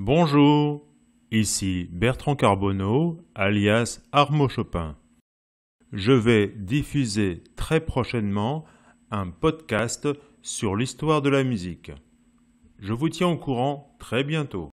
Bonjour, ici Bertrand Carbonneau, alias Armo Chopin. Je vais diffuser très prochainement un podcast sur l'histoire de la musique. Je vous tiens au courant très bientôt.